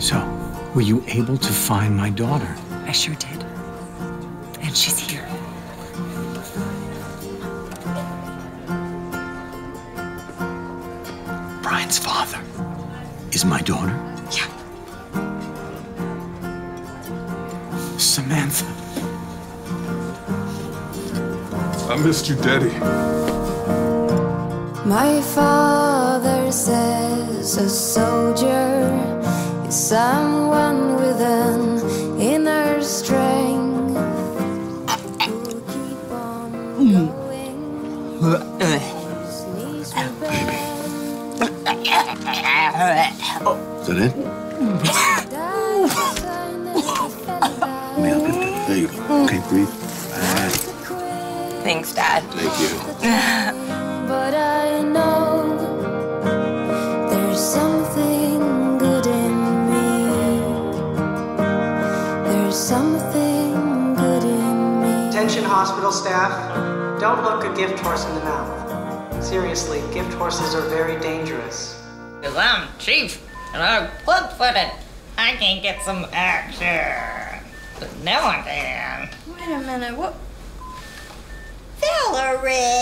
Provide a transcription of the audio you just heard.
So, were you able to find my daughter? I sure did. And she's here. Brian's father is my daughter? Yeah. Samantha. I missed you, Daddy. My father says a soldier is someone with an inner strength who'll keep on going. His knees will bend. Is that it? That's a sign that he fell back. Let me help you. There you go. Okay, breathe. Thanks, Dad. thank you. Something good in me. Attention hospital staff, don't look a gift horse in the mouth. Seriously, gift horses are very dangerous. Cause I'm chief and I'm club footed. I can get some action. But no one can. Wait a minute, what? Valerie!